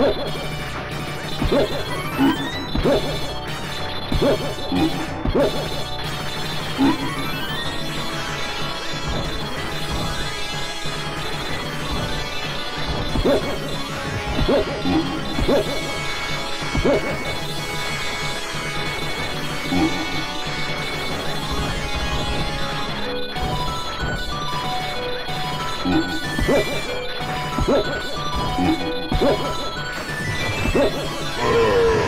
Whoa! Oh!